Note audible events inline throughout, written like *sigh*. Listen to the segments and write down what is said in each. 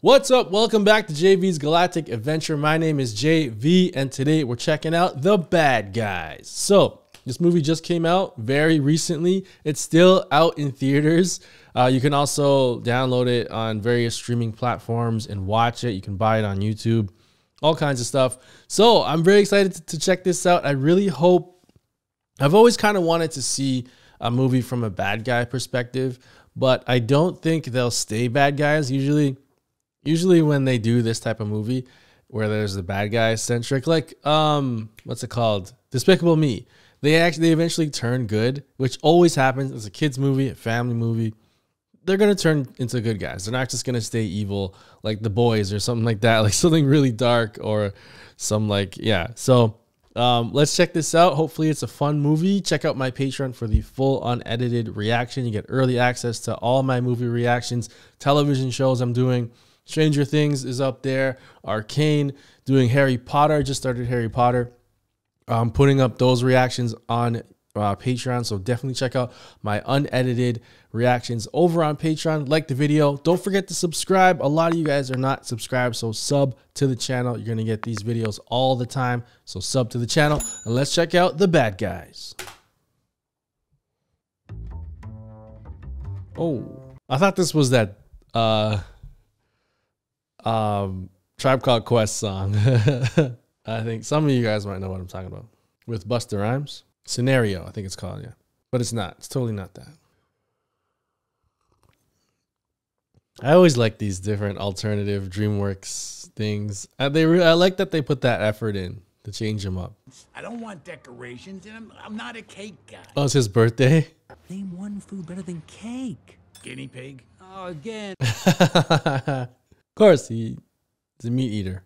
What's up? Welcome back to JV's Galactic Adventure. My name is JV, and today we're checking out The Bad Guys. So, this movie just came out very recently. It's still out in theaters. Uh, you can also download it on various streaming platforms and watch it. You can buy it on YouTube, all kinds of stuff. So, I'm very excited to, to check this out. I really hope, I've always kind of wanted to see a movie from a bad guy perspective, but I don't think they'll stay bad guys. Usually, usually when they do this type of movie where there's the bad guy centric, like um, what's it called? Despicable Me. They actually they eventually turn good, which always happens. It's a kids movie, a family movie. They're gonna turn into good guys. They're not just gonna stay evil like the boys or something like that, *laughs* like something really dark or some like yeah. So um, let's check this out. Hopefully, it's a fun movie. Check out my Patreon for the full unedited reaction. You get early access to all my movie reactions, television shows I'm doing. Stranger Things is up there. Arcane doing Harry Potter. I just started Harry Potter. I'm putting up those reactions on uh, Patreon. So definitely check out my unedited reactions over on Patreon. Like the video. Don't forget to subscribe. A lot of you guys are not subscribed. So sub to the channel. You're going to get these videos all the time. So sub to the channel. And let's check out the bad guys. Oh, I thought this was that uh um Tribe Called Quest song. *laughs* I think some of you guys might know what I'm talking about. With Busta Rhymes. Scenario, I think it's called, yeah. But it's not. It's totally not that. I always like these different alternative DreamWorks things. Uh, they re- I like that they put that effort in to change them up. I don't want decorations, and I'm, I'm not a cake guy. Oh, it's his birthday? Name one food better than cake. Guinea pig. Oh, again. *laughs* of course, he, he's a meat eater.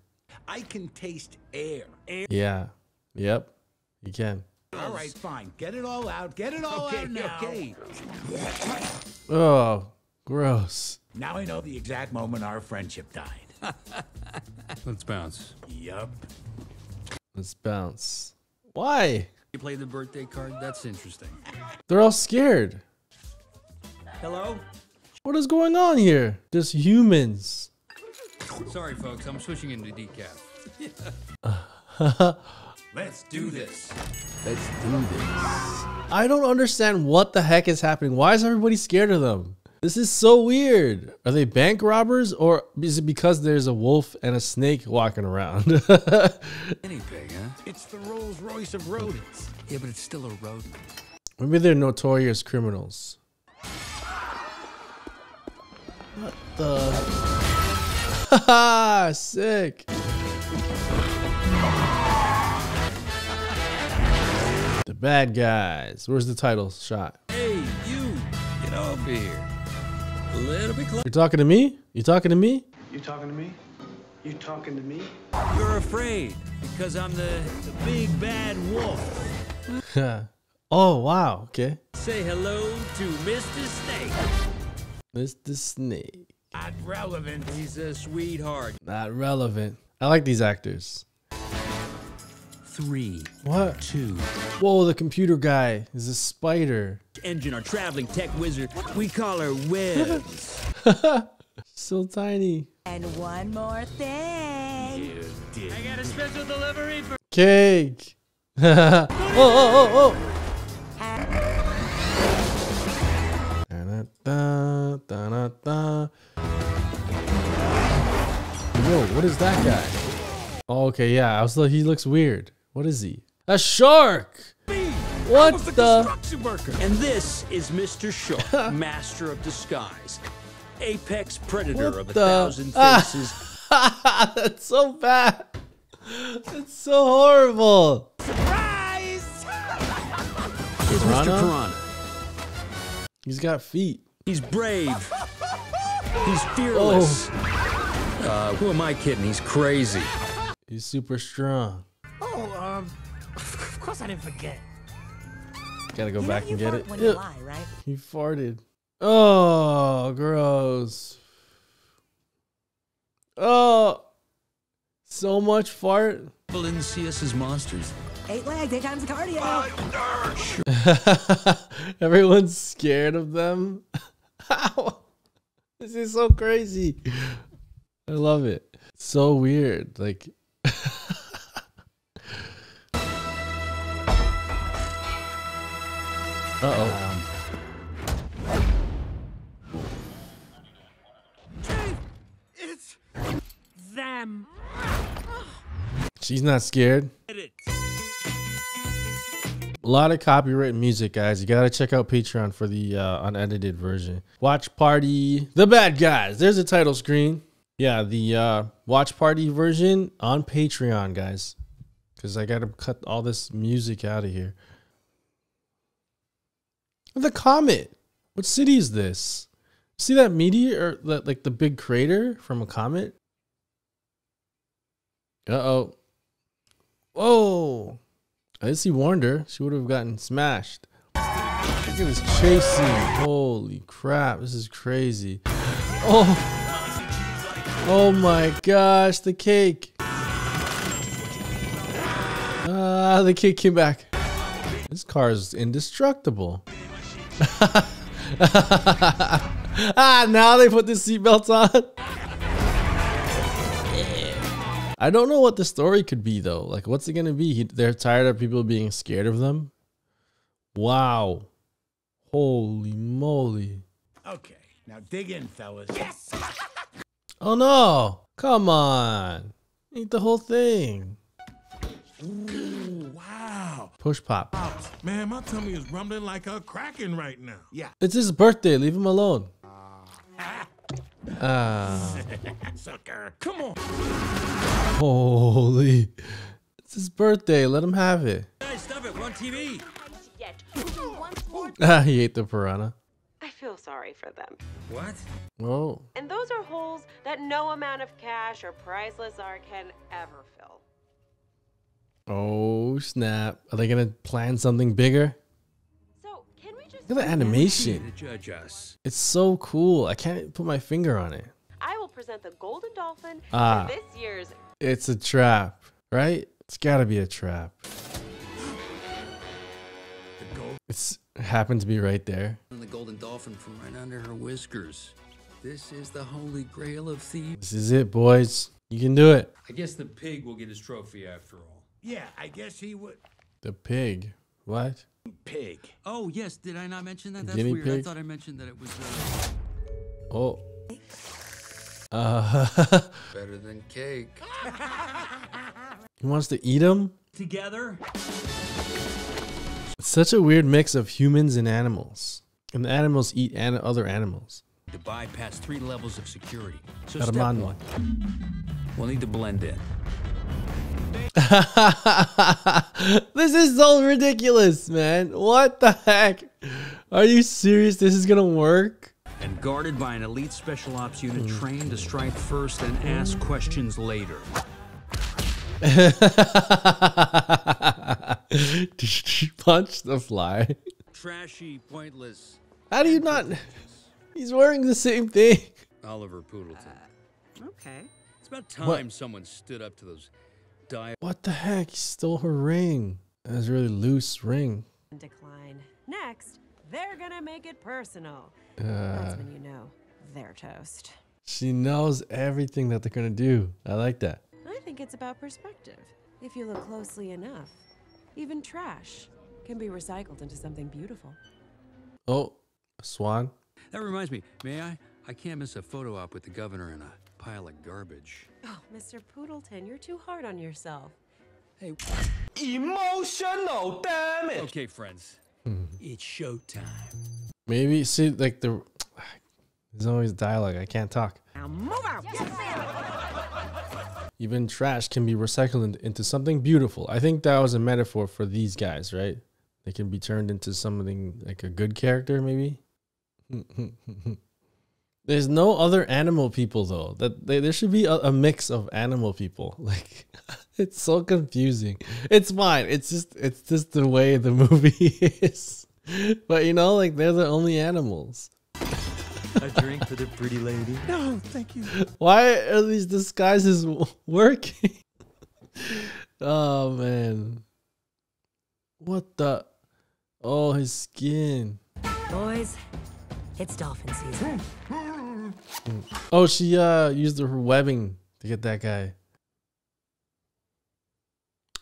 I can taste air. Air. Yeah. Yep. You can. All right, fine. Get it all out. Get it all out now. Okay. Oh, gross. Now I know the exact moment our friendship died. *laughs* Let's bounce. yup. Let's bounce. Why? You play the birthday card? That's interesting. They're all scared. Hello? What is going on here? Just humans. Sorry, folks. I'm switching into decaf. *laughs* Let's do this. Let's do this. I don't understand what the heck is happening. Why is everybody scared of them? This is so weird. Are they bank robbers or is it because there's a wolf and a snake walking around? *laughs* Guinea pig, huh? It's the Rolls Royce of rodents. Yeah, but it's still a rodent. Maybe they're notorious criminals. What the? Haha, *laughs* sick. The bad guys. Where's the title shot? Hey, you! Get over here. A little bit closer. You're talking to me? You talking to me? You talking to me? You talking to me? You're afraid because I'm the, the big bad wolf. *laughs* oh, wow. Okay. Say hello to Mr. Snake. Mr. Snake. Not relevant. He's a sweetheart. Not relevant. I like these actors. Three, What? two. Whoa, the computer guy is a spider. Engine, our traveling tech wizard. We call her Webs. *laughs* So tiny. And one more thing. I got a special delivery for. Cake. *laughs* oh, oh, oh, oh. Da-da-da, da-da-da. Yo, what is that guy? Oh, okay, yeah. I was like, he looks weird. What is he? A shark. What the? And this is Mr. Shark, *laughs* master of disguise, apex predator What of a the- thousand Ah. *laughs* faces. That's so bad. It's so horrible. Surprise! Is Mr. Piranha? Piranha. He's got feet. He's brave. *laughs* He's fearless. Oh. Uh, who am I kidding? He's crazy. He's super strong. Oh, um, of course I didn't forget. Gotta go You back you and get it. when Ew. you lie, right? He farted. Oh, gross. Oh, so much fart. People didn't see us as monsters. Eight legs, eight times the cardio. *laughs* Everyone's scared of them. How? *laughs* This is so crazy. I love it. So weird. Like *laughs* Uh-oh. It's them. She's not scared. A lot of copyrighted music, guys. You gotta check out Patreon for the uh, unedited version. Watch Party, The Bad Guys. There's a title screen. Yeah, the uh, Watch Party version on Patreon, guys. Because I gotta cut all this music out of here. The comet. What city is this? See that meteor or that like the big crater from a comet? Uh oh. Whoa. I didn't see warned her. She would have gotten smashed. Look at this chase scene. Holy crap. This is crazy. Oh. Oh my gosh. The cake. Ah, the cake came back. This car is indestructible. *laughs* ah, now they put the seatbelts on. I don't know what the story could be though. Like, what's it gonna be? He, they're tired of people being scared of them. Wow. Holy moly. Okay, now dig in, fellas. *laughs* Oh no. Come on. Eat the whole thing. Ooh, Wow. Push pop. Man, my tummy is rumbling like a kraken right now. Yeah. It's his birthday. Leave him alone. Ah. *laughs* Sucker. Come on. Holy. It's his birthday. Let him have it. Hey, stop it. We're on TV. Yet. Once more, Ah, he ate the piranha. I feel sorry for them. What? Oh. And those are holes that no amount of cash or priceless art can ever fill. Oh, snap. Are they going to plan something bigger? So, can we just. Look at the animation. To judge us. It's so cool. I can't put my finger on it. I will present the Golden Dolphin Ah. for this year's. It's a trap, right? It's got to be a trap. *gasps* It's happened to be right there. The golden dolphin from right under her whiskers. This is the holy grail of thieves. This is it, boys. You can do it. I guess the pig will get his trophy after all. Yeah, I guess he would. The pig. What? Pig. Oh, yes. Did I not mention that? That's Guinea weird. I thought I mentioned that it was uh, Oh. Uh, *laughs* better than cake. he wants to eat him? Together? It's such a weird mix of humans and animals. And the animals eat an- other animals. To bypass three levels of security. So step one, we'll need to blend in. *laughs* this is so ridiculous, man. What the heck? Are you serious? This is gonna work? And guarded by an elite special ops unit trained to strike first and ask questions later. *laughs* Punch the fly. Trashy, pointless How do you not? *laughs* He's wearing the same thing. Oliver Poodleton. Okay. It's about time What? someone stood up to those die. What the heck? He stole her ring. That was a really loose ring. Decline. Next, they're gonna make it personal. Uh, That's when you know they're toast. she knows everything that they're gonna do. I like that. I think it's about perspective. If you look closely enough, even trash can be recycled into something beautiful. Oh, a swan. That reminds me, may I? I can't miss a photo op with the governor in a pile of garbage. Oh, Mr. Poodleton, you're too hard on yourself. Hey, Emotional damage. okay, friends. Hmm. it's showtime. Maybe see like the. There's always dialogue. I can't talk. Now move out! Even trash can be recycled into something beautiful. I think that was a metaphor for these guys, right? They can be turned into something like a good character, maybe. *laughs* There's no other animal people though. That they, there should be a, a mix of animal people. *laughs* Like *laughs* it's so confusing. It's fine. It's just it's just the way the movie is. But you know, like they're the only animals. A drink for the pretty lady. No, thank you. Why are these disguises w- working? oh man. What the? Oh, his skin. Boys, it's dolphin season. Oh, she uh used her webbing to get that guy.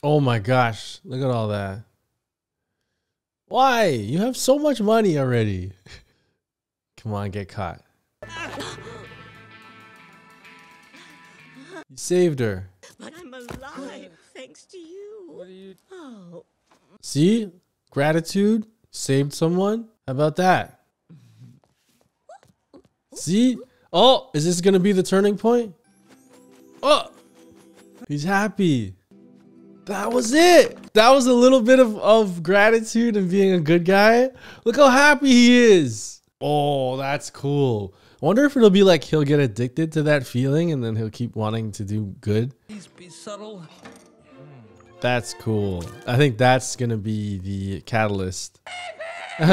Oh my gosh, look at all that. Why? You have so much money already. *laughs* Come on, get caught. *gasps* You saved her. But I'm alive thanks to you. What are you? Oh, See? Gratitude saved someone. How about that? See? Oh, is this going to be the turning point? Oh, he's happy. That was it. That was a little bit of, of gratitude and being a good guy. Look how happy he is. Oh, that's cool. I wonder if it'll be like he'll get addicted to that feeling and then he'll keep wanting to do good. Please be subtle. That's cool. I think that's gonna be the catalyst. *laughs* Or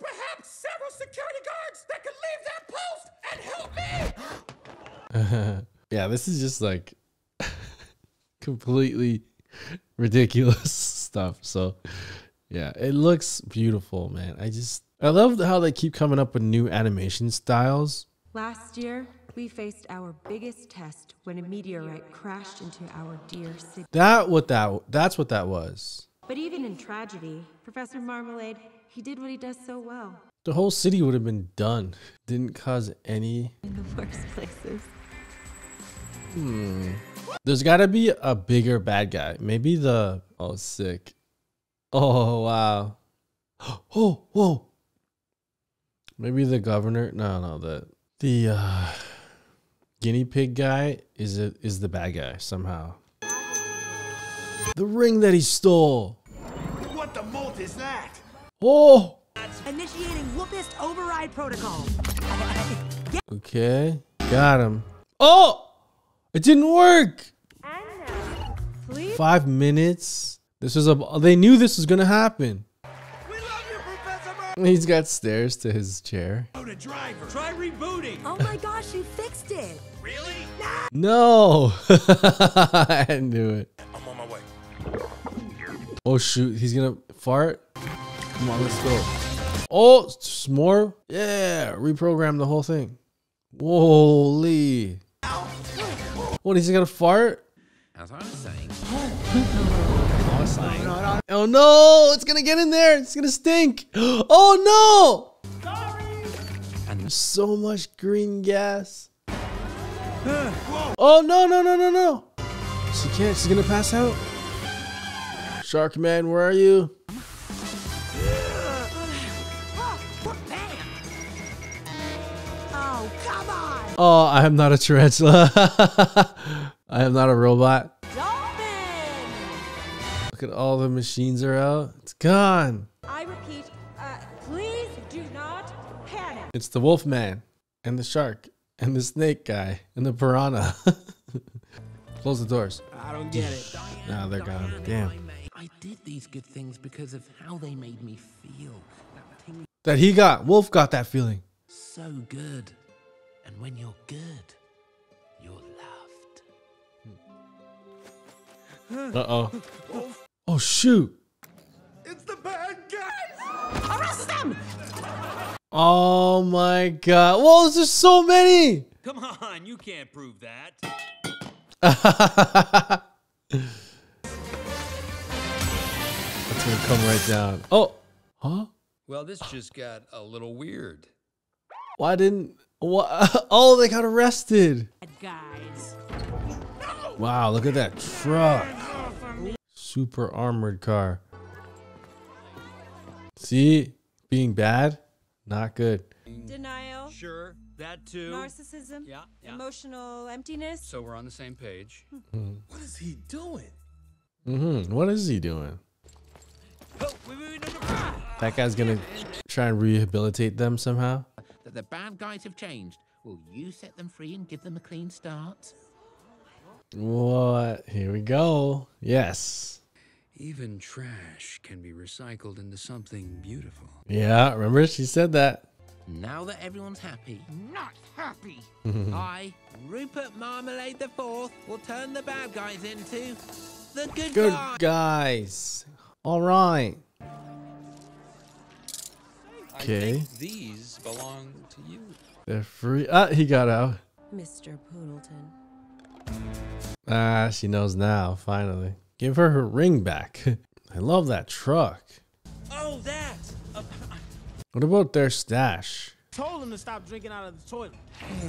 perhaps several security guards that could leave that post and help me. *laughs* yeah, this is just like *laughs* completely ridiculous stuff. So, yeah, it looks beautiful, man. I just I love how they keep coming up with new animation styles. Last year, we faced our biggest test when a meteorite crashed into our dear city. That what that that's what that was. But even in tragedy, Professor Marmalade, he did what he does so well. The whole city would have been done. Didn't cause any. In the worst places. Hmm. There's got to be a bigger bad guy. Maybe the oh sick. Oh wow. *gasps* Oh whoa. Maybe the governor. No no the the uh, guinea pig guy is it is the bad guy somehow. The ring that he stole. What the molt is that? Oh. Initiating Whoopist override protocol. *laughs* Okay. Got him. Oh. It didn't work. Please? Five minutes. This was a. They knew this was gonna happen. We love you, Professor Mur- He's got stairs to his chair. Oh, the driver. Try rebooting. Oh my gosh, you fixed it. Really? No, *laughs* I didn't do it. I'm on my way. Oh shoot, he's gonna fart. Come on, let's go. Oh, s- more. Yeah, reprogram the whole thing. Holy. What? He's gonna fart? As I was saying, *laughs* Oh no! It's gonna get in there. It's gonna stink. *gasps* Oh no! And there's so much green gas. Oh no no no no no! She can't. She's gonna pass out. Shark Man, where are you? Oh, come on. Oh, I am not a tarantula. *laughs* I am not a robot. Dolphin. Look at all the machines are out. It's gone. I repeat, uh, please do not panic. It's the wolf man and the shark and the snake guy and the piranha. *laughs* Close the doors. I don't get it. *sighs* Now they're gone. Damn. I did these good things because of how they made me feel. That That he got. Wolf got that feeling. so good. And when you're good, you're loved. Uh oh. *laughs* Oh shoot. It's the bad guys. Arrest them! Oh my god. Whoa, there's so many. Come on, you can't prove that. *laughs* That's gonna come right down. Oh. Huh? Well, this just got a little weird. Why didn't what *laughs* oh they got arrested. Guys. Wow, look at that truck. Super armored car. See? Being bad? Not good. Denial, Sure, that too. narcissism, Yeah, yeah. emotional emptiness. So we're on the same page. What is he doing? Mm-hmm. What is he doing? Oh, wait, wait, wait, no, no. That guy's gonna try and rehabilitate them somehow. That the bad guys have changed. Will you set them free and give them a clean start? What? Here we go. Yes. Even trash can be recycled into something beautiful. Yeah, remember she said that. Now that everyone's happy, not happy, *laughs* I, Rupert Marmalade the Fourth, will turn the bad guys into the good, Good guys. guys. All right. Okay. These belong to you. They're free. Ah, he got out. Mr. Poodleton. Ah, she knows now, finally. Give her her ring back. *laughs* I love that truck. Oh, that! Uh, What about their stash? Told him to stop drinking out of the toilet.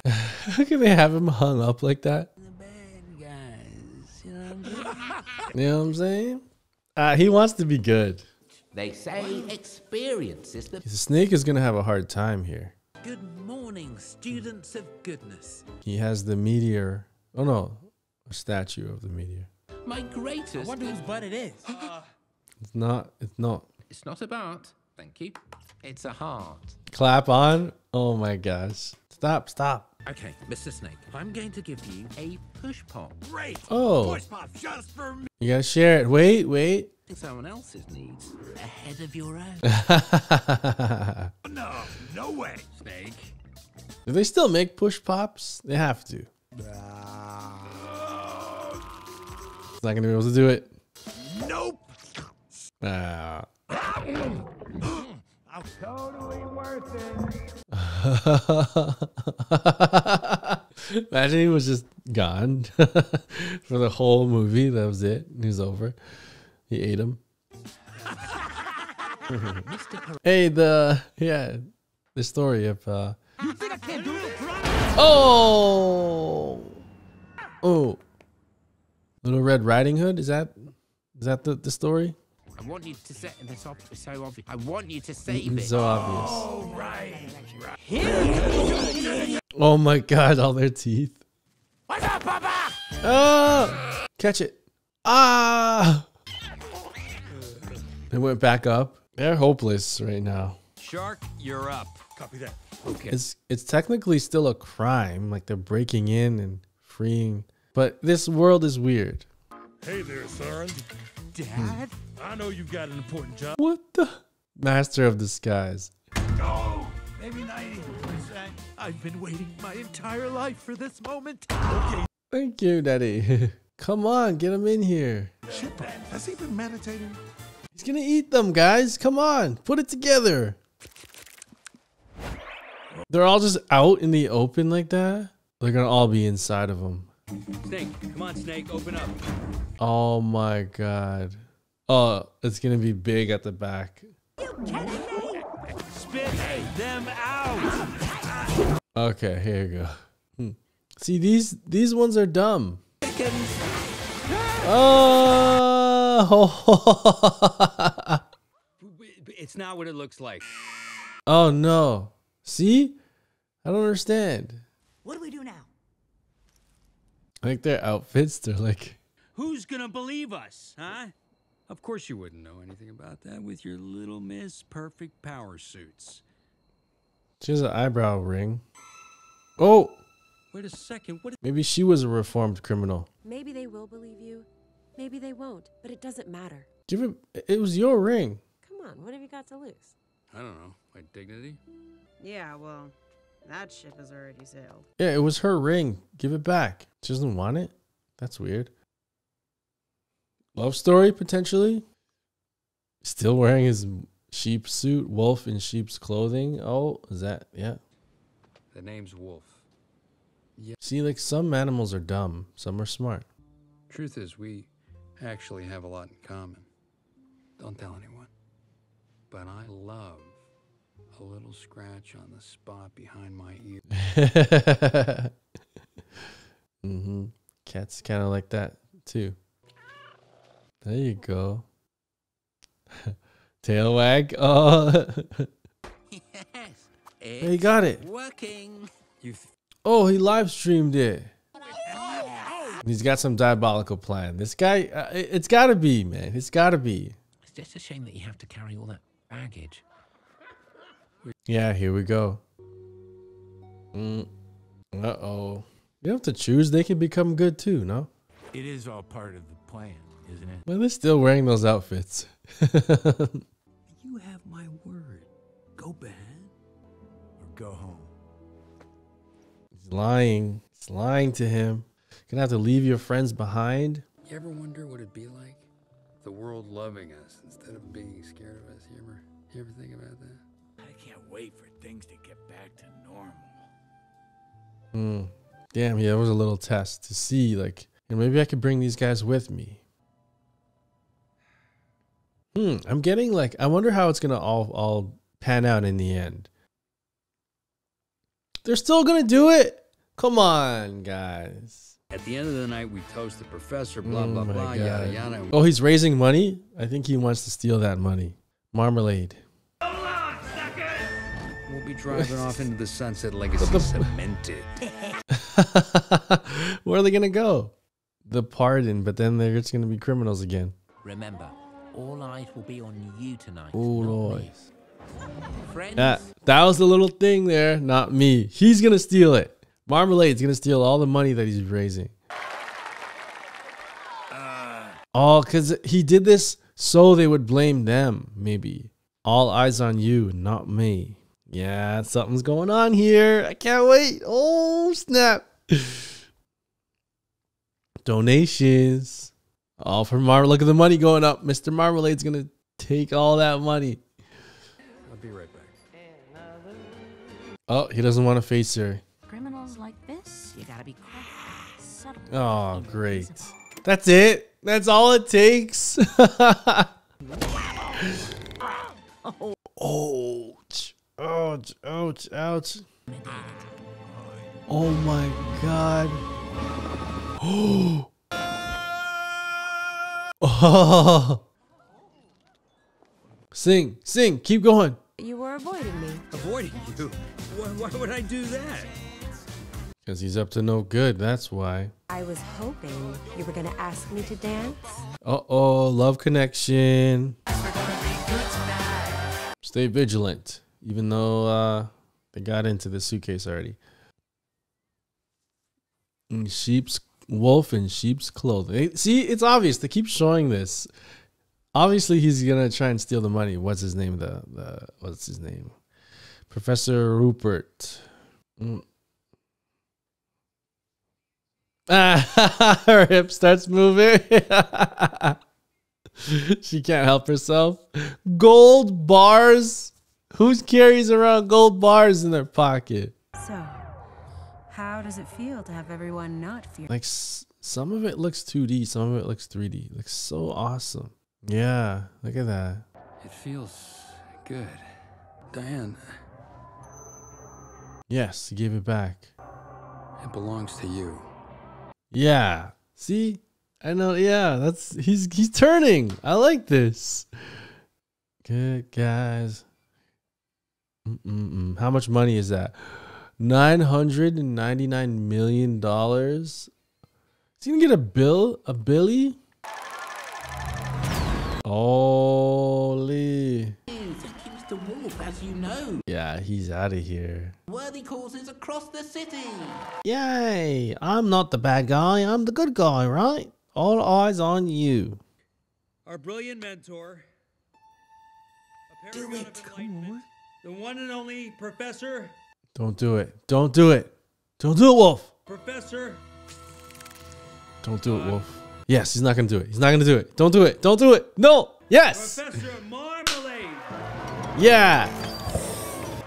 How *laughs* can they have him hung up like that? The bad guys, you know what I'm saying? *laughs* You know what I'm saying? Uh, he wants to be good. They say experience is the The snake is gonna have a hard time here. good morning, students of goodness. He has the meteor. Oh no, a statue of the meteor. My greatest. I wonder whose butt it is. *gasps* It's not. It's not. It's not about. Thank you. It's a heart. Clap on. Oh my gosh. Stop. Stop. Okay, Mr. Snake, I'm going to give you A push pop. great Oh, push pop just for me. you gotta share it. Wait, wait. Someone else's needs ahead of your own. *laughs* *laughs* No, no way. Snake. Do they still make push pops? They have to. It's not gonna be able to do it. Nope. Ah. Totally worth it. Imagine he was just gone *laughs* for the whole movie. That was it. He was over. He ate him. *laughs* hey, the yeah, the story of uh. You think I can't do it? Oh, oh, Little Red Riding Hood. Is that is that the the story? I want you to say this op- it's so obvious. I want you to save it. So obvious. All right. Oh my God! All their teeth. What's up, Papa? Ah! Catch it. Ah! It went back up. They're hopeless right now. Shark, you're up. Copy that. Okay. It's it's technically still a crime, like they're breaking in and freeing. But this world is weird. Hey there, son. Dad? Hmm. I know you got an important job. What the Master of Disguise? Go. Maybe 90%. I've been waiting my entire life for this moment. Okay. Thank you, Daddy. *laughs* Come on, get him in here. Chipper, has he been meditating? He's gonna eat them, guys. Come on, put it together. They're all just out in the open like that. They're gonna all be inside of them. Snake, come on, Snake, open up. Oh my god. Oh, it's gonna be big at the back. Spit them out. Okay, here you go. Hmm. See these these ones are dumb. Oh, *laughs* It's not what it looks like. oh no. See? I don't understand. What do we do now? Like their outfits, they're like Who's gonna believe us, huh? Of course you wouldn't know anything about that with your little Miss Perfect power suits. she has an eyebrow ring. Oh, Wait a second, what? maybe she was a reformed criminal. Maybe they will believe you. Maybe they won't. But it doesn't matter. Give it it was your ring. Come on, what have you got to lose? I don't know. My dignity? Yeah, well, that ship has already sailed. Yeah, it was her ring. Give it back. She doesn't want it? That's weird. Love story, potentially? Still wearing his sheep suit, wolf in sheep's clothing. Oh, is that, yeah. The name's Wolf. Yeah. See, like some animals are dumb, some are smart. Truth is, we actually have a lot in common. Don't tell anyone. But I love a little scratch on the spot behind my ear. *laughs* mm-hmm. Cats kind of like that too. There you go. *laughs* Tail wag. *laughs* Oh, Yes. he got it. Working. You Oh, he live streamed it. He's got some diabolical plan. This guy, uh, it's got to be, man. It's got to be. It's just a shame that you have to carry all that baggage. Yeah, here we go. Mm. Uh oh. You don't have to choose. They can become good too, no? It is all part of the plan, isn't it? Well, they're still wearing those outfits. *laughs* you have my word. Go bad. Or go home. He's lying. He's lying to him. You're Gonna have to leave your friends behind. You ever wonder what it'd be like? The world loving us instead of being scared of us. You ever, you ever think about that? I can't wait for things to get back to normal. Hmm. Damn, yeah, it was a little test to see, like, and maybe I could bring these guys with me. Hmm. I'm getting like, I wonder how it's gonna all all pan out in the end. They're still gonna do it. Come on, guys. At the end of the night, we toast the professor, blah, Oh blah, my blah, yada, God. yada. Oh, he's raising money. I think he wants to steal that money. Marmalade. We'll be driving off into the sunset legacy the- *laughs* cemented. *laughs* Where are they gonna go? The pardon, but then they're just gonna be criminals again. Remember, all eyes will be on you tonight. Oh not Lord. That that was the little thing there, not me. He's gonna steal it. Marmalade's gonna steal all the money that he's raising. Uh. Oh, cause he did this so they would blame them. Maybe all eyes on you, not me. Yeah, something's going on here. I can't wait. Oh snap! Donations. All for Mar. Look at the money going up. Mr. Marmalade's gonna take all that money. I'll be right back. Oh, he doesn't want to face her. Criminals like this, you gotta be quick, subtle. Oh, great. That's it. That's all it takes. *laughs* *laughs* ouch. Oh. Ouch. Ouch. Ouch. Oh my god. Oh. *gasps* Sing, sing, keep going. You were avoiding me. Avoiding you? Why, why would I do that? Because he's up to no good, that's why. I was hoping you were gonna ask me to dance. Uh oh, love connection. Stay vigilant, even though uh, they got into the suitcase already. In sheep's wolf in sheep's clothing. See, it's obvious. They keep showing this. Obviously, he's gonna try and steal the money. What's his name? The the what's his name? Professor Rupert. Mm. *laughs* Her hip starts moving. *laughs* she can't help herself. Gold bars. Who carries around gold bars in their pocket? So, how does it feel to have everyone not fear? Like s- some of it looks 2D, some of it looks 3D. looks so awesome. Yeah, look at that. It feels good. Diane, Yes, he gave it back. it belongs to you. Yeah. See? I know. Yeah, that's he's he's turning. I like this. Good guys. Mm-mm-mm. How much money is that? Nine hundred and ninety nine million dollars. Is he gonna get a bill? A billy? Holy. Thank you, Mr. Wolf, as you know. Yeah, he's out of here. Worthy causes across the city. Yay! I'm not the bad guy. I'm the good guy, right? All eyes on you. Our brilliant mentor, a paragon of enlightenment, the one and only Professor, Don't do it. Don't do it. Don't do it, Wolf. Professor Don't do it, Wolf. Yes, he's not gonna do it. He's not gonna do it. Don't do it. Don't do it. No. Yes. Professor Marmalade. Yeah.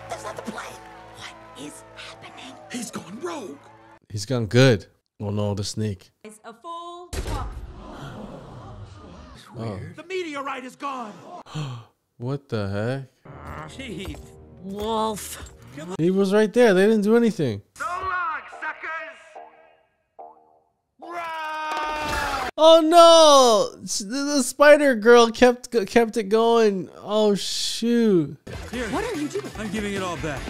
That's not the plan. What is happening? He's gone rogue. He's gone good. Oh no, the snake. It's a full stop. Oh. The meteorite is gone. *gasps* *gasps* *gasps* What the heck? Chief. Wolf. He was right there. They didn't do anything. So long, suckers! Oh no! The, the spider girl kept kept it going. Oh shoot! Here. What are you doing? I'm giving it all back.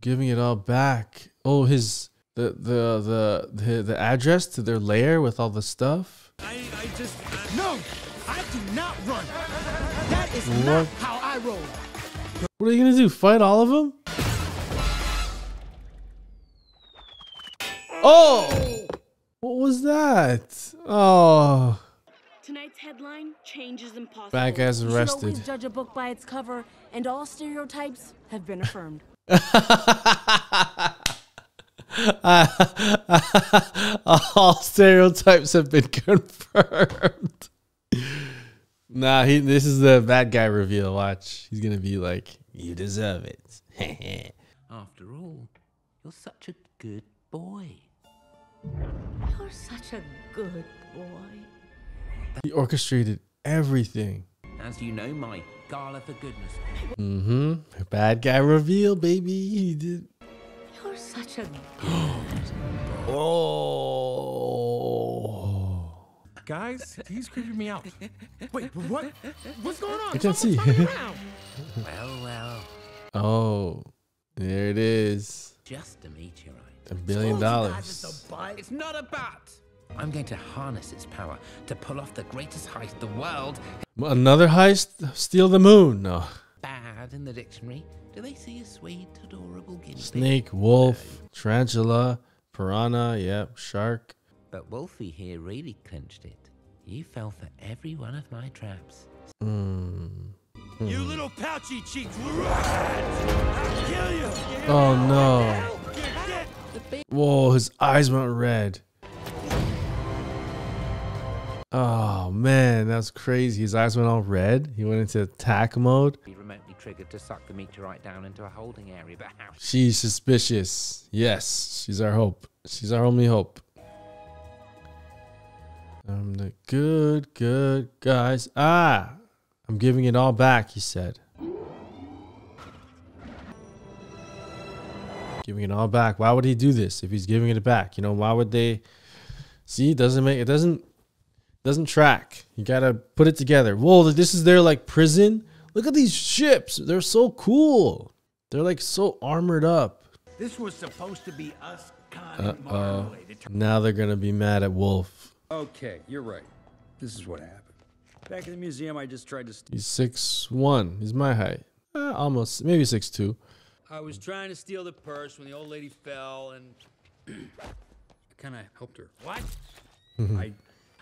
Giving it all back. Oh, his the the the the, the address to their lair with all the stuff. I, I just. No, I do not run. That is What? not how I roll. What are you gonna do? Fight all of them? Oh! What was that? Oh, Tonight's headline changes impossible. bad guys You should arrested. always judge a book by its cover, and all stereotypes have been affirmed. *laughs* All stereotypes have been confirmed. Nah, he. This is the bad guy reveal. Watch, he's gonna be like You deserve it. *laughs* After all, you're such a good boy. You're such a good boy. he orchestrated everything. As you know, my gala for goodness. Mm-hmm. Bad guy reveal, baby. He did. You're such a *gasps* good. Oh. Guys, he's creeping me out. Wait, what? What's going on? I can't see. well, well, oh, there it is. just a meteorite. A billion dollars. It's not a bat. I'm going to harness its power to pull off the greatest heist the world. Another heist? Steal the moon? No. Bad in the dictionary. Do they see a sweet, adorable guinea? Snake, wolf, tarantula, piranha, yep, shark. But Wolfie here really clinched it. You fell for every one of my traps. Mm. You Hmm. little pouchy cheeks rats! I'll kill you! Oh no. Whoa, his eyes went red. Oh man, that's crazy. His eyes went all red. He went into attack mode. Be remotely triggered to suck the meteorite down into a holding area, but how? She's suspicious. Yes, she's our hope. She's our only hope. I'm the good, good guys. Ah, I'm giving it all back, he said. Giving it all back. Why would he do this if he's giving it back? You know, why would they see it doesn't make it doesn't doesn't track. You gotta put it together. Whoa, this is their like prison. Look at these ships. They're so cool. They're like so armored up. This was supposed to be us Uh oh. Now they're gonna be mad at Wolf. Okay, you're right. This is what happened. Back in the museum, I just tried to. St- He's six one. He's my height. Uh, almost, maybe six two. I was trying to steal the purse when the old lady fell, and I kind of helped her. What? I,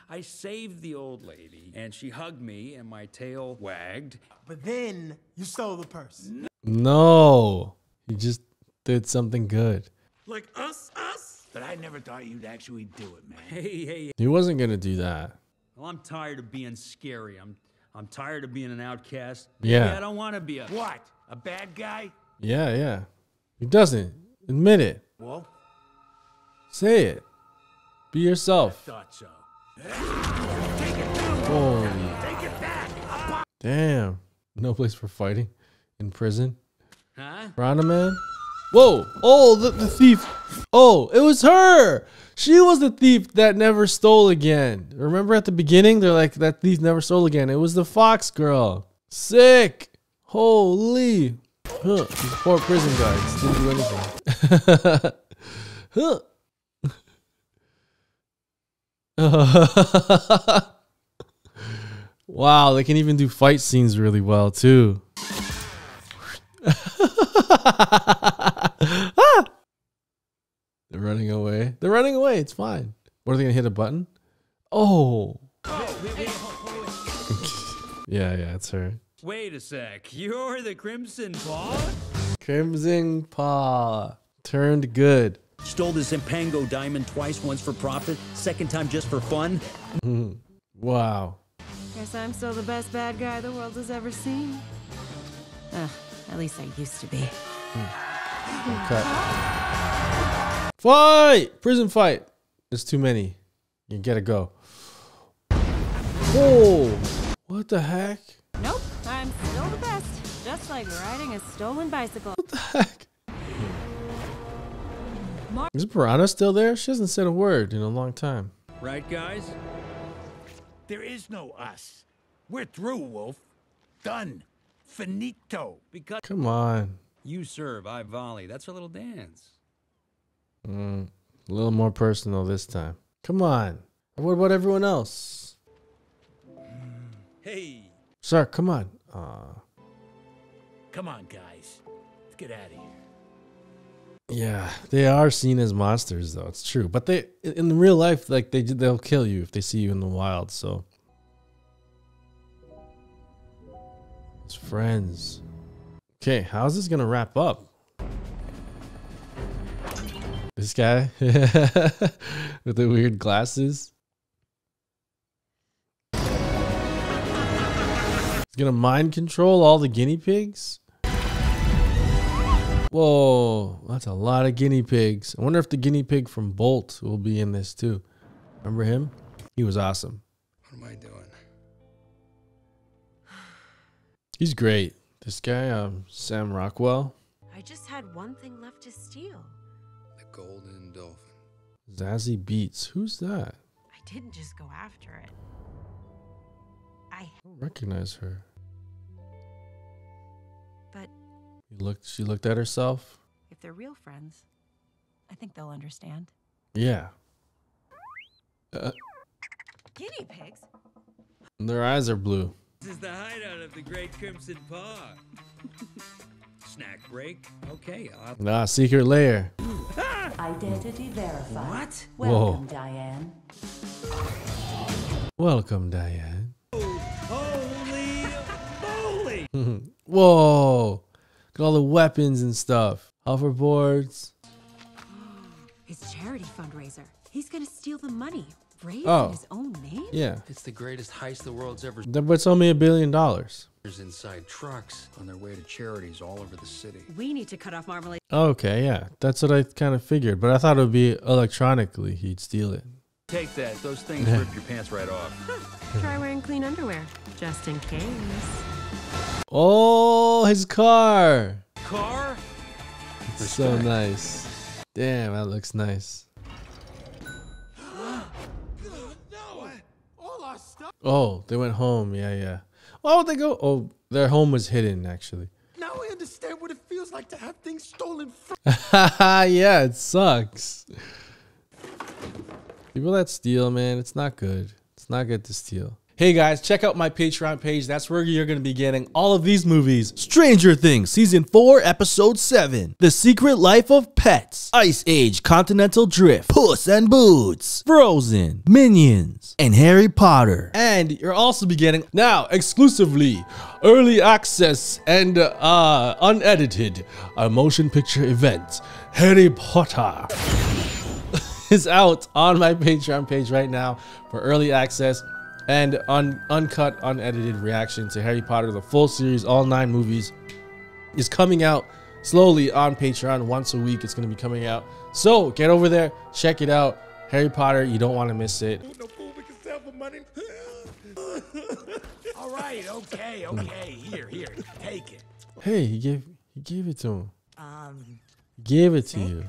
I saved the old lady, and she hugged me, and my tail wagged. But then you stole the purse. No, you just did something good. Like us, us? But I never thought you'd actually do it, man. *laughs* Hey, hey. He wasn't gonna do that. Well, I'm tired of being scary. I'm, I'm tired of being an outcast. Yeah. Maybe I don't want to be a. What? A bad guy? Yeah, yeah. He doesn't admit it. Wolf? Say it. Be yourself. Thought so. Holy Take it back! damn. No place for fighting in prison. Huh? Piranha Man. Whoa! Oh, the, the thief. Oh, it was her. She was the thief that never stole again. Remember at the beginning, they're like that thief never stole again. It was the fox girl. Sick. Holy. Huh. These poor prison guards didn't do anything. huh. *laughs* wow, they can even do fight scenes really well too. *laughs* They're running away. They're running away. It's fine. What are they gonna hit a button? Oh. *laughs* yeah, yeah, it's her. Wait a sec. You're the Crimson Paw? Crimson Paw turned good. Stole the Zimpango diamond twice, once for profit, second time just for fun. *laughs* wow. Guess I'm still the best bad guy the world has ever seen. Ugh, at least I used to be. Hmm. Okay. Fight! Prison fight. There's too many. You gotta go. Whoa! What the heck? Nope, I'm still the best. Just like riding a stolen bicycle. What the heck? Is Piranha still there? She hasn't said a word in a long time. Right, guys? There is no us. We're through, Wolf. Done. Finito. Because Come on. you serve, I volley. That's a little dance. Mm, a little more personal this time. Come on. What about everyone else? Hey, Sir, come on. Aw. come on, guys. Let's get out of here. Yeah, they are seen as monsters, though. It's true, but they in real life, like they they'll kill you if they see you in the wild. So, it's friends. Okay, how's this gonna wrap up? This guy *laughs* with the weird glasses. He's gonna mind control all the guinea pigs. Whoa, that's a lot of guinea pigs. I wonder if the guinea pig from Bolt will be in this too. Remember him? He was awesome. What am I doing? He's great. This guy, um, Sam Rockwell, I just had one thing left to steal. The golden dolphin. Zazie Beetz. Who's that? I didn't just go after it. I. I don't recognize her. But You looked. She looked at herself. if they're real friends, I think they'll understand. Yeah. Uh, Guinea pigs? their eyes are blue. This is the hideout of the Great Crimson Paw. *laughs* Snack break. Okay, I'll. Nah, secret lair. Identity verified. What? Welcome, Whoa. Diane. Welcome, Diane. Holy moly! *laughs* Whoa! Look at all the weapons and stuff. Hoverboards. His charity fundraiser. He's gonna steal the money, raise Oh. in his own name. Yeah. It's the greatest heist the world's ever. Th- But it's only a billion dollars. There's inside trucks on their way to charities all over the city. We need to cut off Marmalade. Okay, yeah. That's what I kind of figured. But I thought it would be electronically he'd steal it. Take that. Those things rip your pants right off. *laughs* Try wearing clean underwear, just in case. Oh, his car. Car? It's so nice. Damn, that looks nice. All our stuff. Oh, they went home. Yeah, yeah. Why would they go? Oh, their home was hidden, actually. Now I understand what it feels like to have things stolen from. *laughs* yeah, it sucks. People that steal, man, it's not good. It's not good to steal. Hey guys, check out my Patreon page. That's where you're going to be getting all of these movies. Stranger Things, Season 4, Episode 7. The Secret Life of Pets. Ice Age, Continental Drift. Puss in Boots. Frozen. Minions. And Harry Potter. And you're also be getting, now, exclusively, early access and uh, unedited, a motion picture event. Harry Potter *laughs* is out on my Patreon page right now for early access and un- uncut, unedited reaction to Harry Potter, the full series, all nine movies, is coming out slowly on Patreon once a week. It's going to be coming out. So get over there, check it out. Harry Potter, you don't want to miss it. No fool we can sell for money. *laughs* All right, okay, okay. Here, here, take it. Hey, he gave he gave it to him. Um, He gave it to you.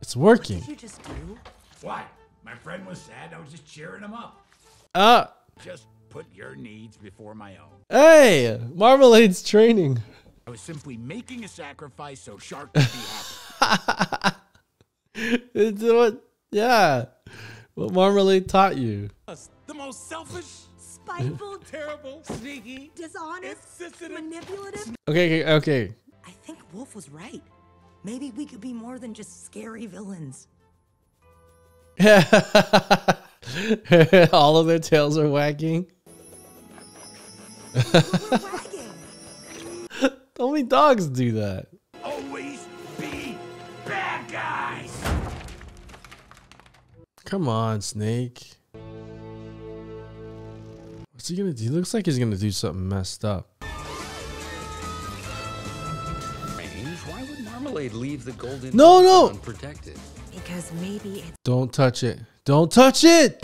It's working. did you just do? What? My friend was sad. I was just cheering him up. Ah, Just put your needs before my own. hey, Marmalade's training. I was simply making a sacrifice so Shark *laughs* could be happy. It's what, yeah, what Marmalade taught you. the most selfish, Spiteful, *laughs* terrible, sneaky, dishonest, insensitive. manipulative. Okay, okay, okay. I think Wolf was right. Maybe we could be more than just scary villains. *laughs* *laughs* All of their tails are wagging. *laughs* Only dogs do that. Always be bad guys. Come on, Snake. What's he gonna do? He looks like he's gonna do something messed up. Strange. Why would Marmalade leave the golden No, no. unprotected? Because maybe it's. Don't touch it. Don't touch it!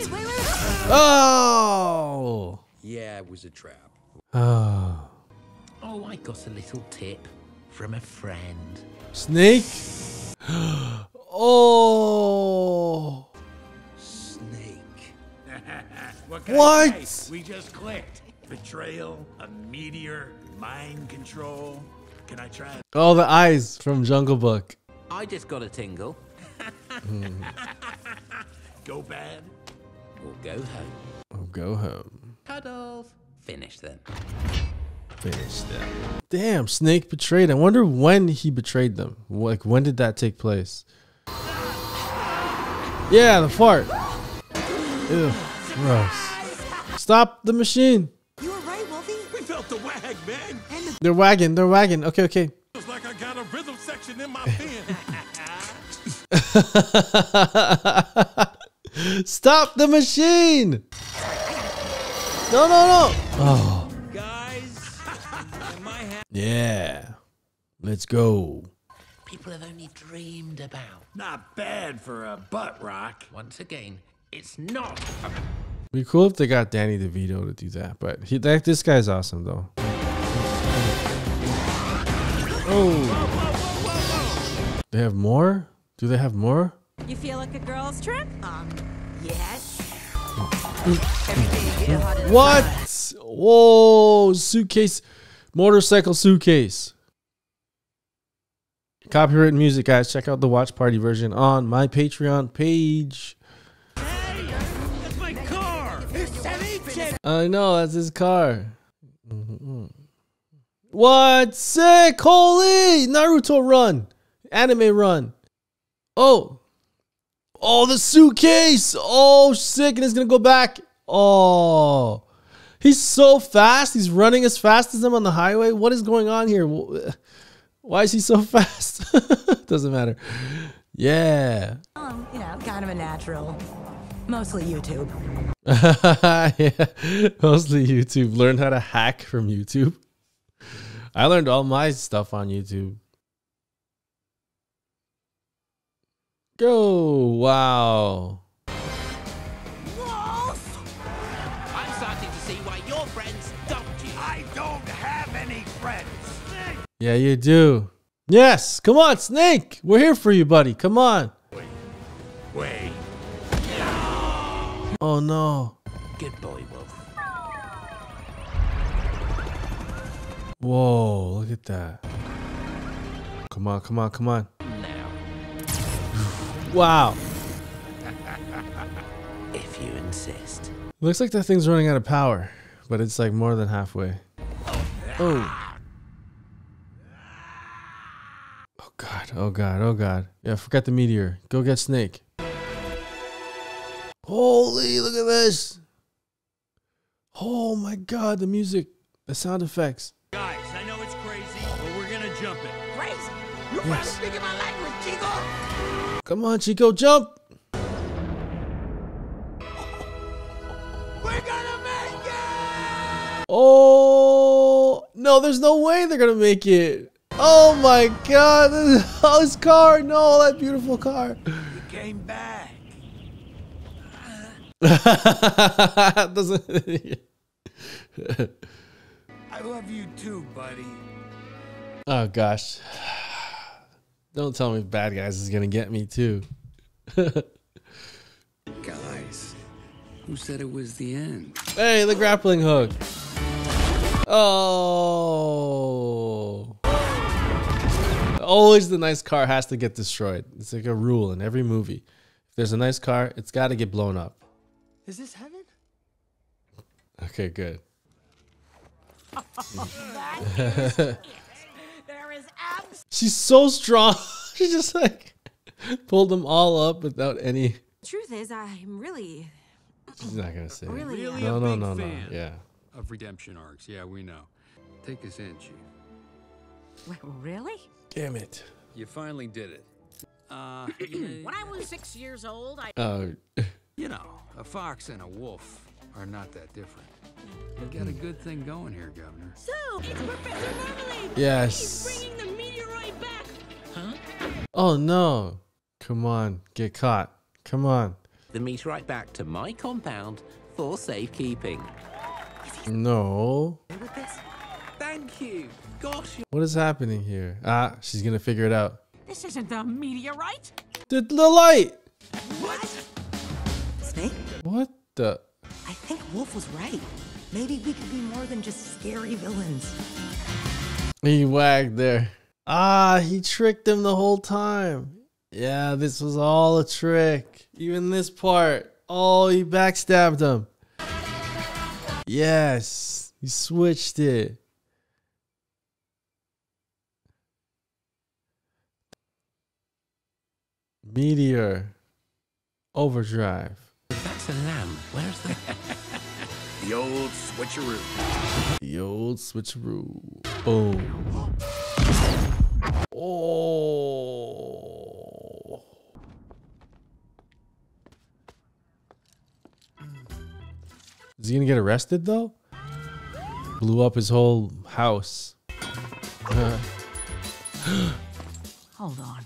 Oh! Yeah, it was a trap. Oh. Oh, I got a little tip from a friend. Snake? *gasps* oh! Snake. *laughs* what? Can What? I say? We just clicked. Betrayal, a meteor, mind control. Can I try it? Oh, the eyes from Jungle Book. I just got a tingle. *laughs* *laughs* Go bad. We'll go home. Oh, go home. Cuddles. Finish then. Finish them. Damn, Snake betrayed. I wonder when he betrayed them. Like, when did that take place? Yeah, the fart. Ew, gross. Stop the machine. You were right, Wolfie. We felt the wag, man. They're wagging. They're wagging. Okay, okay. Feels like I got a rhythm section in my *laughs* pen. *laughs* *laughs* Stop the machine. No, no, no. Oh, Guys, am I ha- yeah. Let's go. people have only dreamed about. Not bad for a butt rock. Once again, it's not. A... Be cool if they got Danny DeVito to do that, but he, that, this guy's awesome though. Oh, they have more? Do they have more? You feel like a girl's trip? Um, yes. What? Whoa, suitcase, motorcycle suitcase. Copyright music, guys. Check out the watch party version on my Patreon page. Hey, That's my car! I know, that's his car. Mhm. What? Sick! Holy! Naruto run! Anime run. Oh! Oh, the suitcase! Oh, sick! And it's gonna go back. Oh. He's so fast. He's running as fast as him on the highway. What is going on here? Why is he so *laughs* fast? Doesn't matter. Yeah. Um, you know, kind of a natural. Mostly YouTube. *laughs* yeah, mostly YouTube. Learned how to hack from YouTube. I learned all my stuff on YouTube. Go! Wow. I'm starting to see why your friends dumped you. I don't have any friends. Yeah, you do. Yes, come on, Snake. We're here for you, buddy. Come on. Wait. No. Oh no. Good boy, Wolf. Whoa, look at that. Come on, come on, come on. Now, Wow. if you insist. Looks like that thing's running out of power, but it's like more than halfway. Oh. Oh god, oh god, oh god. Yeah, forget the meteor. Go get Snake. Holy, look at this. Oh my god, the music, the sound effects. Guys, I know it's crazy, but we're gonna jump it. Crazy. You Yes. finally speaking my language, Chico. Come on, Chico, jump. We're gonna make it. Oh no, there's no way they're gonna make it. Oh my god, this is oh, car. No, that beautiful car. You came back. *laughs* Doesn't I love you too, buddy. Oh gosh. Don't tell me bad guys is gonna get me too. *laughs* Guys, who said it was the end? hey, the grappling hook. Oh. Always the nice car has to get destroyed. It's like a rule in every movie. If there's a nice car, it's got to get blown up. Is this heaven? Okay, good. *laughs* There is abs. She's so strong. *laughs* she just like pulled them all up without any. Truth is, I'm really. She's not gonna say. it. Really, Really No, a no, big no, no. Yeah. Of redemption arcs, yeah, we know. Take us in, Chief. Wait, really? Damn it. You finally did it. Uh, *clears throat* When I was six years old, I. Oh. *laughs* you know, a fox and a wolf are not that different. You got a good thing going here, Governor. So, it's Professor Marmalade. Yes. He's bringing the meteoroid back. Huh? Oh no. Come on. Get caught. Come on. The meteorite back to my compound for safekeeping. No. Thank you. Gosh, What is happening here? Ah, she's gonna figure it out. This isn't the meteorite. The, the light. What? Snake? What the? I think Wolf was right. Maybe we could be more than just scary villains. He wagged there. Ah, he tricked him the whole time. Yeah, this was all a trick. Even this part. Oh, he backstabbed him. Yes, he switched it. Meteor. Overdrive. that's a lamb. Where's the. *laughs* The old switcheroo. The old switcheroo. Boom. Oh. Is he gonna get arrested though? Blew up his whole house. Uh, Hold on.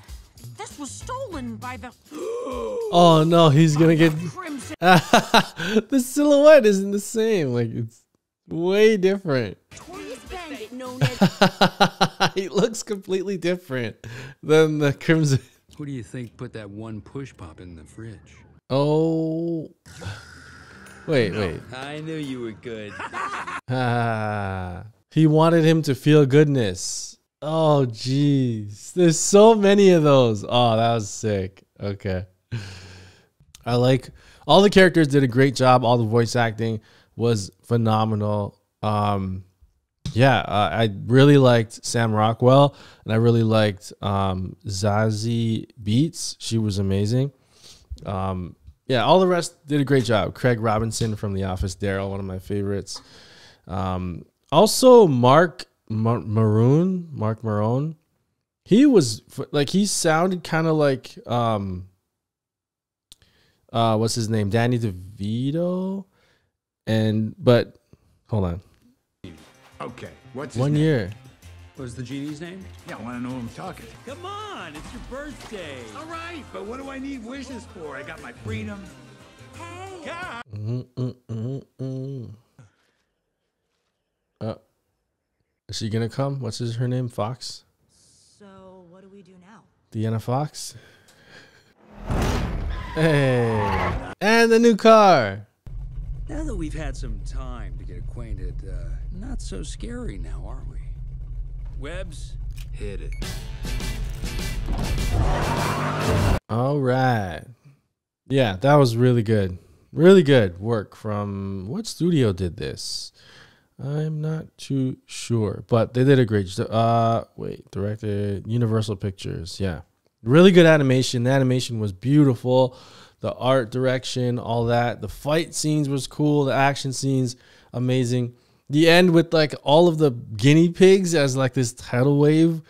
This was stolen by the. *gasps* Oh no, he's gonna get *laughs* Crimson. *laughs* the silhouette isn't the same. Like it's way different. bandit known as. *laughs* he looks completely different than the crimson. Who do you think put that one push pop in the fridge? Oh, wait, wait. I knew you were good. Ah, he wanted him to feel goodness. Oh, jeez. There's so many of those. Oh, that was sick. Okay. I like all the characters did a great job. All the voice acting was phenomenal. Um, yeah, uh, I really liked Sam Rockwell, and I really liked um, Zazie Beetz. She was amazing. Um, yeah, all the rest did a great job. Craig Robinson from The Office, Daryl, one of my favorites. Um, also, Marc Mar- Maron, Marc Maron, he was like he sounded kind of like um, uh, what's his name, Danny DeVito, and but hold on, Okay, what's his one name? year. What's the genie's name? Yeah, I want to know who I'm talking. Come on, it's your birthday. All right, but what do I need wishes for? I got my freedom. Mm, mm, mm, mm. Uh, is she gonna come? What's his, her name? Fox. So, what do we do now? Deanna Fox. Hey, and the new car. Now that we've had some time to get acquainted, uh, not so scary now, are we? Webs, hit it. All right. Yeah, that was really good. Really good work from what studio did this? I'm not too sure, but they did a great job. Uh, wait, directed Universal Pictures. Yeah, really good animation. The animation was beautiful. The art direction, all that. The fight scenes was cool. The action scenes, amazing. The end with like all of the guinea pigs as like this tidal wave.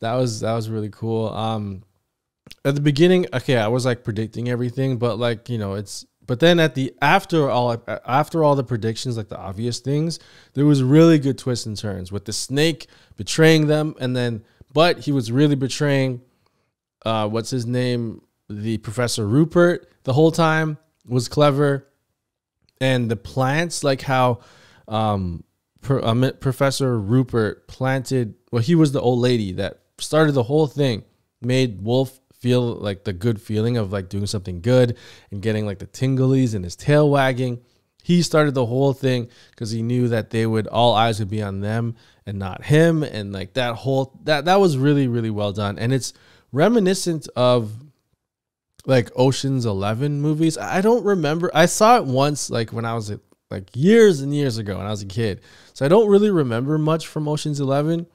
That was that was really cool. Um, at the beginning, okay, I was like predicting everything, but like you know, it's but then at the after all after all the predictions, like the obvious things, there was really good twists and turns with the snake betraying them, and then but he was really betraying, uh, what's his name, the Professor Rupert the whole time was clever, and the plants like how, um, Pro, um, Professor Rupert planted. Well, he was the old lady that started the whole thing, made Wolf feel like the good feeling of like doing something good and getting like the tinglies and his tail wagging. He started the whole thing because he knew that they would all eyes would be on them and not him, and like that whole that that was really really well done, and it's reminiscent of like Ocean's Eleven movies. I don't remember. I saw it once, like when I was like years and years ago when I was a kid. So I don't really remember much from Ocean's Eleven,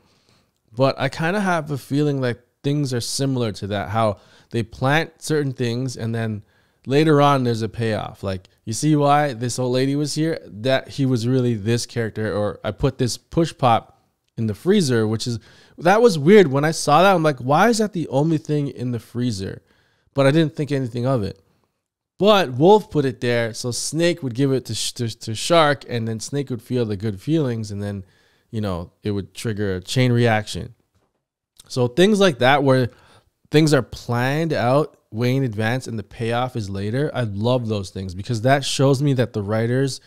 but I kind of have a feeling like things are similar to that. How they plant certain things and then later on there's a payoff. Like you see why this old lady was here? That he was really this character, or I put this push pop in the freezer, which is that was weird. When I saw that, I'm like, why is that the only thing in the freezer? But I didn't think anything of it. But Wolf put it there, so Snake would give it to, to, to Shark, and then Snake would feel the good feelings, and then, you know, it would trigger a chain reaction. So things like that, where things are planned out way in advance and the payoff is later, I love those things because that shows me that the writers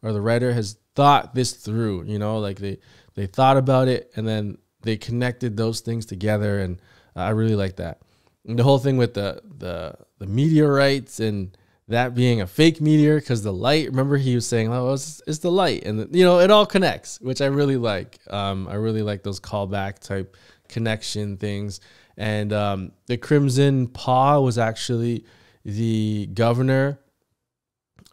or the writer has thought this through. You know, like they they thought about it and then they connected those things together, and I really like that. And the whole thing with the the the meteorites and that being a fake meteor because the light. Remember, he was saying, "Oh, it's, it's the light," and you know, it all connects, which I really like. Um, I really like those callback type connection things. And um, the Crimson Paw was actually the governor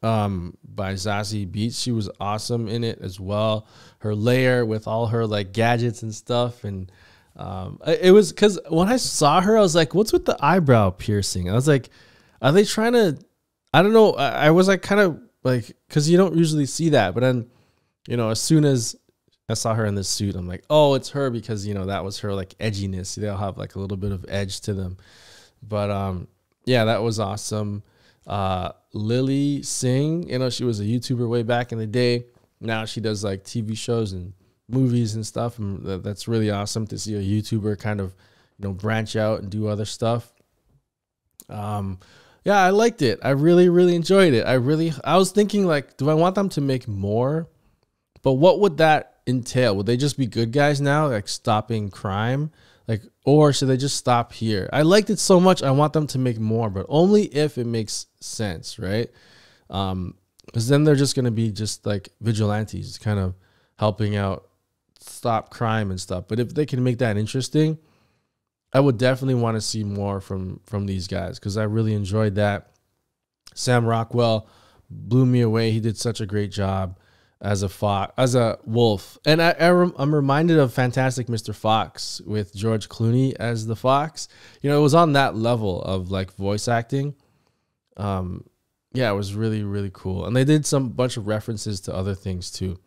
um, by Zazie Beetz. She was awesome in it as well. Her layer with all her like gadgets and stuff, and um, it was because when I saw her, I was like, "What's with the eyebrow piercing?" I was like, "Are they trying to?" I don't know. I, I was like, kind of like, because you don't usually see that, but then, you know, as soon as I saw her in this suit, I'm like, "Oh, it's her," because you know that was her like edginess. They'll have like a little bit of edge to them, but um, yeah, that was awesome. Uh, Lilly Singh, you know, she was a YouTuber way back in the day. Now she does like TV shows and movies and stuff, and that's really awesome to see a YouTuber kind of you know, branch out and do other stuff. Um, yeah, I liked it. I really, really enjoyed it. I really, I was thinking like, do I want them to make more? But what would that entail? Would they just be good guys now, like stopping crime? Like, or should they just stop here? I liked it so much. I want them to make more, but only if it makes sense, right? Um, because then they're just gonna be just like vigilantes, kind of helping out, stop crime and stuff. But if they can make that interesting, I would definitely want to see more from from these guys because I really enjoyed that. Sam Rockwell blew me away. He did such a great job as a fox, as a wolf, and I, I am reminded of Fantastic Mr. Fox with George Clooney as the fox. You know, it was on that level of like voice acting. Um, yeah, it was really really cool, and they did some bunch of references to other things too,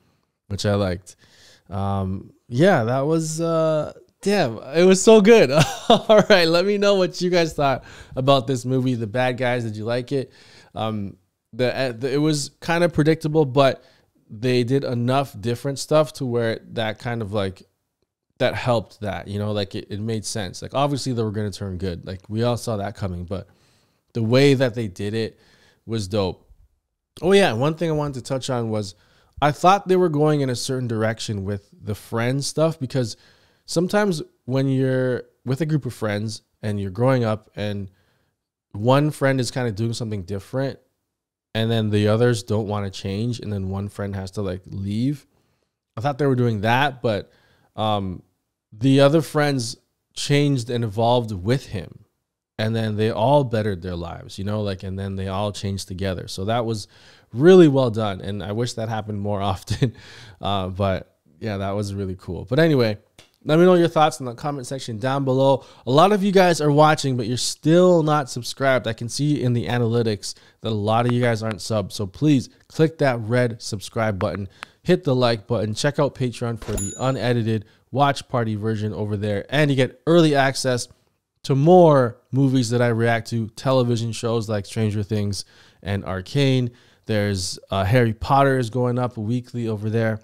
which I liked. Um, yeah, that was uh, damn, it was so good. *laughs* All right, let me know what you guys thought about this movie, The Bad Guys. Did you like it? Um, the, uh, the it was kind of predictable, but they did enough different stuff to where that kind of like that helped that you know like it, it made sense. Like obviously they were going to turn good. Like we all saw that coming but the way that they did it was dope. Oh yeah one thing i wanted to touch on was i thought they were going in a certain direction with the friends stuff because sometimes when you're with a group of friends and you're growing up and one friend is kind of doing something different and then the others don't want to change. And then one friend has to like leave. I thought they were doing that but um the other friends changed and evolved with him. And then they all bettered their lives you know like and then they all changed together. So that was really well done. And i wish that happened more *laughs* often. Uh, but yeah that was really cool. But anyway let me know your thoughts in the comment section down below. A lot of you guys are watching, but you're still not subscribed. I can see in the analytics that a lot of you guys aren't subbed. So please click that red subscribe button, hit the like button, check out Patreon for the unedited watch party version over there, and you get early access to more movies that I react to, television shows like Stranger Things and Arcane. There's uh, Harry Potter is going up weekly over there.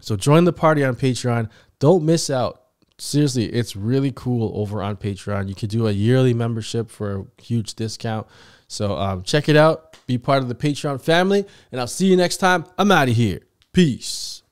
So join the party on Patreon. Don't miss out. Seriously, it's really cool over on Patreon. You could do a yearly membership for a huge discount. So um, check it out. Be part of the Patreon family. And I'll see you next time. I'm out of here. Peace.